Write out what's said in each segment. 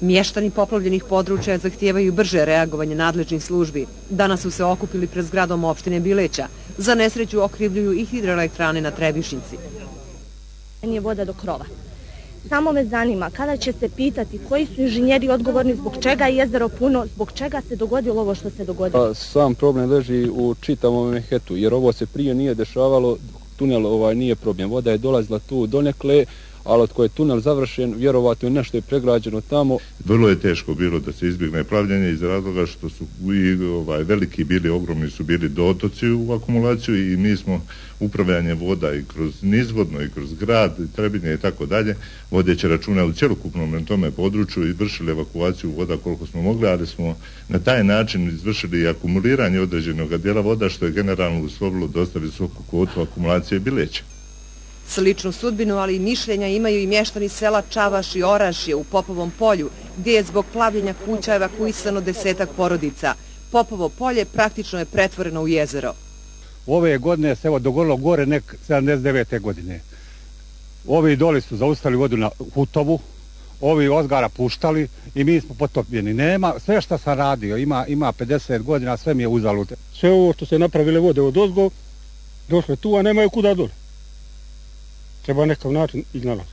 Mještani poplavljenih područja zahtijevaju brže reagovanje nadležnih službi. Danas su se okupili pred zgradom opštine Bileća. Za nesreću okrivljuju i hidroelektrane na Trebišnici. Nije voda do krova. Samo me zanima kada će se pitati koji su inženjeri odgovorni, zbog čega je jezero puno, zbog čega se dogodilo ovo što se dogodilo. Pa, sam problem leži u čitavom mehetu, jer ovo se prije nije dešavalo, tunel ovaj nije problem. Voda je dolazila tu donekle, ali od koje je tunel završen, vjerovatno je nešto je pregrađeno tamo. Vrlo je teško bilo da se izbjegne plavljanje iz razloga što su i ovaj, veliki bili, ogromni su bili dotoci u akumulaciju i mi smo upravljanje voda i kroz nizvodno i kroz grad, trebinje i tako dalje, vodeće računa u cjelokupnom tome području i vršili evakuaciju voda koliko smo mogli, ali smo na taj način izvršili i akumuliranje određenog dijela voda što je generalno uslovilo dosta visoku kvotu akumulacije bileća. Sličnu sudbinu, ali i mišljenja imaju i mještani sela Čavaš i Orašje u Popovom polju, gdje je zbog plavljenja kuća evakuisano desetak porodica. Popovo polje praktično je pretvoreno u jezero. Ove godine se evo dogodilo gore nek 79. godine. Ovi doli su zaustali vodu na Hutovu, ovi ozgara puštali i mi smo potopljeni. Nema, sve što sam radio, ima, ima 50 godina, sve mi je uzalute. Sve ovo što se napravile vode od ozgo, došle tu, a nemaju kuda dole treba nekav način ignorovati.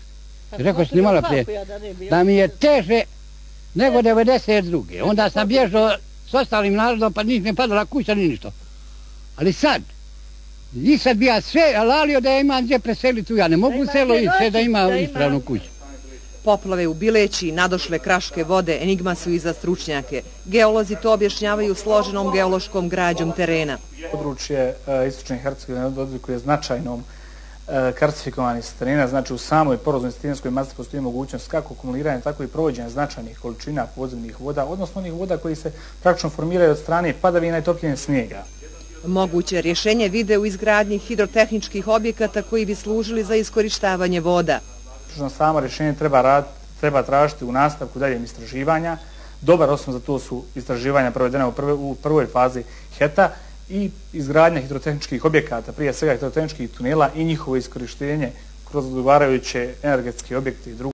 Rekao sam imala prije, da mi je teže nego 92. Onda sam bježao s ostalim narodom, pa niš mi padala kuća, ni ništo. Ali sad, i sad bi ja sve alalio da ja imam gdje preseliti, ja ne mogu selo i sve da ima ispravnu kuću. Poplave u Bileći, nadošle kraške vode, enigma su i za stručnjake. Geolozi to objašnjavaju složenom geološkom građom terena. Područje e, Istočne Hercegovine odlikuje značajnom E, karcifikovani starina, znači u samoj poroznoj starinskoj masi postoji mogućnost kako kumuliranja, tako i provođenja značajnih količina podzemnih voda, odnosno onih voda koji se praktično formiraju od strane padavina i topljenja snijega. Moguće rješenje vide u izgradnji hidrotehničkih objekata koji bi služili za iskorištavanje voda. Samo rješenje treba, rad, treba tražiti u nastavku daljem istraživanja. Dobar osnov za to su istraživanja provedene u, prve, u prvoj fazi HETA, i izgradnja hidrotehničkih objekata, prije svega hidrotehničkih tunela i njihovo iskorištenje kroz odgovarajuće energetske objekte i drugo.